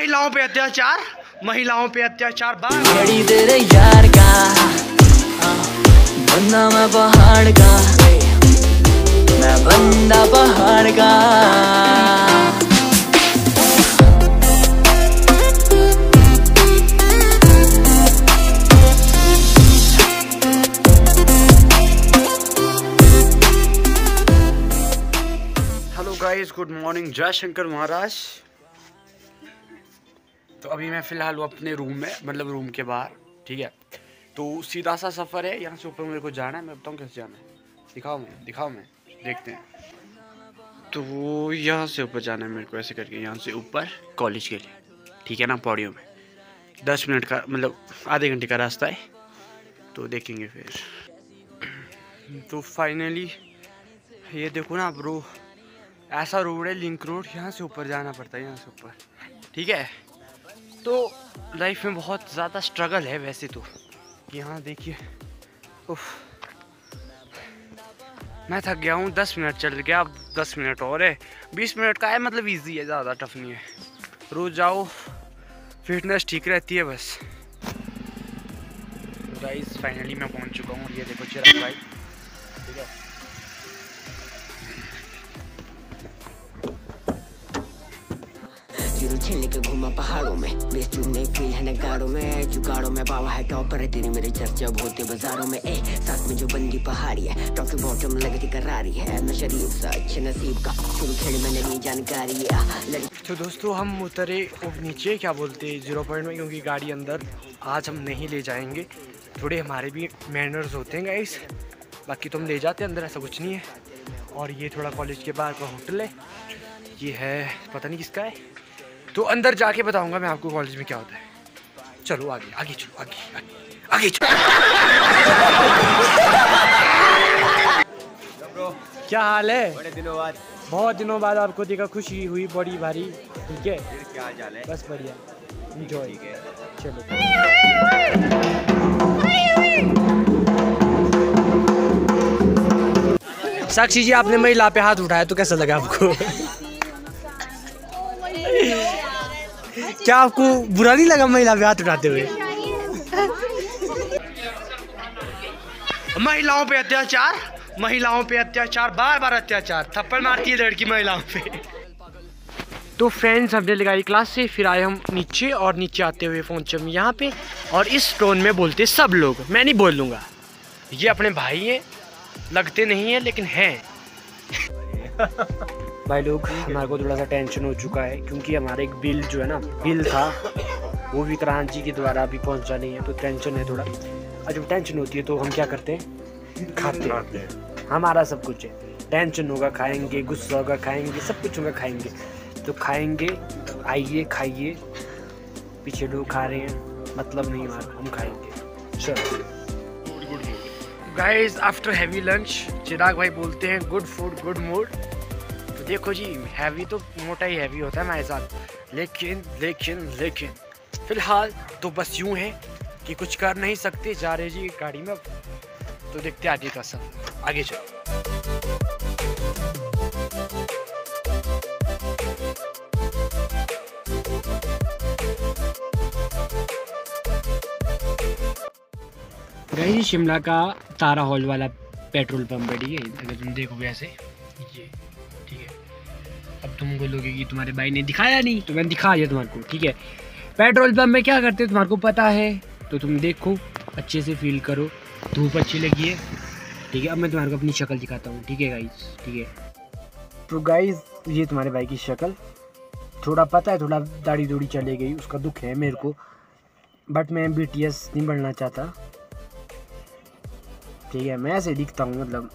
महिलाओं पे अत्याचार महिलाओं पे अत्याचार बड़ी तेरे यार का बंदा मैं पहाड़ का मैं बंदा पहाड़ का। गाइस गुड मॉर्निंग जय शंकर महाराज तो अभी मैं फ़िलहाल हूँ अपने रूम में मतलब रूम के बाहर, ठीक है? तो सीधा सा सफ़र है, यहाँ से ऊपर मेरे को जाना है, मैं बताऊँ कैसे जाना है? दिखाओ मैं दिखाओ मैं देखते हैं। तो वो यहाँ से ऊपर जाना है मेरे को ऐसे करके, यहाँ से ऊपर कॉलेज के लिए, ठीक है ना, पौड़ियों में। दस मिनट का मतलब आधे घंटे का रास्ता है तो देखेंगे फिर। तो फाइनली ये देखो ना ब्रो ऐसा रोड है लिंक रोड यहाँ से ऊपर जाना पड़ता है, यहाँ से ऊपर, ठीक है? तो लाइफ में बहुत ज़्यादा स्ट्रगल है वैसे तो। यहाँ देखिए, उफ। मैं थक गया हूँ, दस मिनट चल गया, अब दस मिनट और है। बीस मिनट का है मतलब इजी है, ज़्यादा टफ नहीं है। रोज़ जाओ फिटनेस ठीक रहती है बस। गाइस फाइनली मैं पहुँच चुका हूँ, ये देखो चिराग भाई। ठीक है? ज़ीरो छेलने के घूमा पहाड़ों में। बेस चुनने फील है नगाड़ों में, जुगाड़ों में बाबा है टॉपर है तेरी मेरे चर्चा होते बाजारों में। ए, साथ में जो बंदी पहाड़ी है टॉप बॉटम लगती करारी है। मैं शरीफ सा, अच्छे नसीब का, शुरू खेल मैंने ली जानकारी। तो दोस्तों, हम उतरे और नीचे, क्या बोलते हैं, ज़ीरो पॉइंट में, क्योंकि गाड़ी अंदर आज हम नहीं ले जाएँगे। थोड़े हमारे भी मैनर्स होते हैं गाइस बाकी तुम ले जाते अंदर, ऐसा कुछ नहीं है। और ये थोड़ा कॉलेज के बाहर का होटल है। ये है, पता नहीं किसका है। तो अंदर जाके बताऊँगा मैं आपको कॉलेज में क्या होता है। चलो आगे आगे चलो आगे आगे आगे चलो। क्या हाल है? बड़े दिनों बाद। बहुत दिनों बाद आपको देखा खुशी हुई बड़ी भारी। ठीक है? फिर क्या हाल चाल है? बस बढ़िया। इंजॉय चलो। साक्षी जी आपने महिला पे हाथ उठाया तो कैसा लगा आपको? क्या आपको बुरा नहीं लगा महिला पे हाथ उठाते हुए? महिलाओं पे अत्याचार महिलाओं पे अत्याचार बार बार अत्याचार। थप्पड़ मारती है लड़की महिलाओं पे। तो फ्रेंड्स हमने लगाई क्लास से फिर आए हम नीचे और नीचे आते हुए पहुँचे हम यहाँ पे और इस टोन में बोलते सब लोग। मैं नहीं बोल लूँगा ये अपने भाई हैं लगते नहीं है लेकिन हैं। भाई लोग हमारे को थोड़ा सा टेंशन हो चुका है क्योंकि हमारा एक बिल जो है ना बिल था वो भी विक्रांत जी के द्वारा अभी पहुँचा नहीं है तो टेंशन है थोड़ा। और जब टेंशन होती है तो हम क्या करते हैं? खाते हैं। हमारा सब कुछ है। टेंशन होगा खाएँगे गुस्सा होगा खाएँगे सब कुछ होगा खाएँगे। तो खाएँगे आइए खाइए। पीछे लोग खा रहे हैं। मतलब नहीं हमारा हम खाएँगे। चलो। Guys after heavy lunch Chirag भाई बोलते हैं गुड फ़ूड गुड मूड तो देखो जी हैवी तो मोटा ही हैवी होता है हमारे साथ। लेकिन लेकिन लेकिन, फ़िलहाल तो बस यूँ है कि कुछ कर नहीं सकते, जा रहे जी गाड़ी में तो देखते आगे का सब। आगे चलो। गई शिमला का तारा हॉल वाला पेट्रोल पंप है ठीक है। अगर तुम देखोगे ऐसे, ये। तुम बोलोगे कि तुम्हारे भाई ने दिखाया नहीं तो मैंने दिखा दिया तुम्हारे को, ठीक है? पेट्रोल पंप में क्या करते हैं तुम्हारे को पता है? तो तुम देखो, अच्छे से फील करो, धूप अच्छी लगी है, ठीक है? अब मैं तुम्हारे को अपनी शक्ल दिखाता हूँ, ठीक है गाइस ठीक है? तो गाइस ये तुम्हारे भाई की शक्ल, थोड़ा पता है, थोड़ा दाढ़ी दूड़ी चले गई, उसका दुख है मेरे को बट मैं बी नहीं बनना चाहता, ठीक है? मैं ऐसे दिखता हूँ मतलब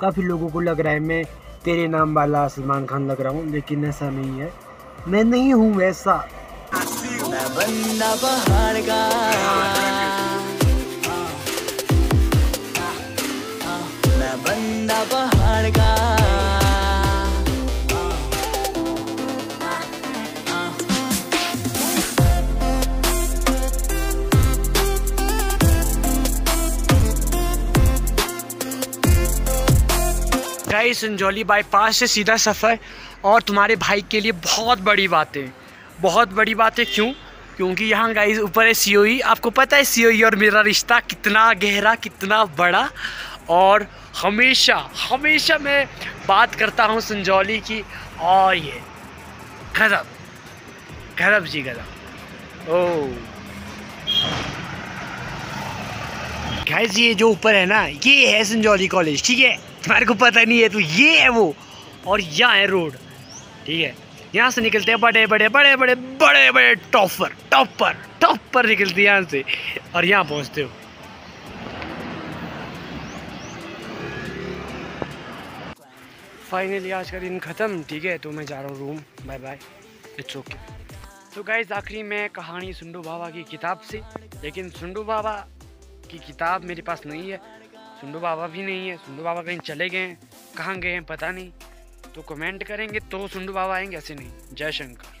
काफ़ी लोगों को लग रहा है, मैं तेरे नाम वाला सलमान खान लग रहा हूँ, लेकिन ऐसा नहीं है। मैं नहीं हूँ वैसा। बंदा गाइस संजौली बाईपास से सीधा सफ़र और तुम्हारे भाई के लिए बहुत बड़ी बात। है बहुत बड़ी बात है क्यों? क्योंकि यहाँ गाइस ऊपर है सी आपको पता है सी और मेरा रिश्ता कितना गहरा, कितना बड़ा? और हमेशा हमेशा मैं बात करता हूँ संजौली की। और ये, गजब गजब जी, गजब। ओ। गैस ये जो ऊपर है ना, ये है संजौली कॉलेज ठीक है? तुम्हारे को पता नहीं है तो ये है वो। और यहाँ है रोड। ठीक है? यहाँ से निकलते हैं बड़े बड़े बड़े बड़े बड़े बड़े टॉपर टॉपर टॉपर निकलते हैं यहाँ से। और यहाँ पहुँचते हो। फाइनली आज का दिन ख़त्म। ठीक है? तो मैं जा रहा हूँ room bye bye it's okay तो गाइज़ आखिरी में कहानी सुंडू बाबा की किताब से। लेकिन सुंडू बाबा की किताब मेरे पास नहीं है। सुंडू बाबा भी नहीं है सुंदू बाबा कहीं चले गए हैं, कहाँ गए हैं पता नहीं। तो कमेंट करेंगे तो सुंदू बाबा आएँगे, ऐसे नहीं। जय शंकर।